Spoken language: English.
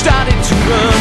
started to run.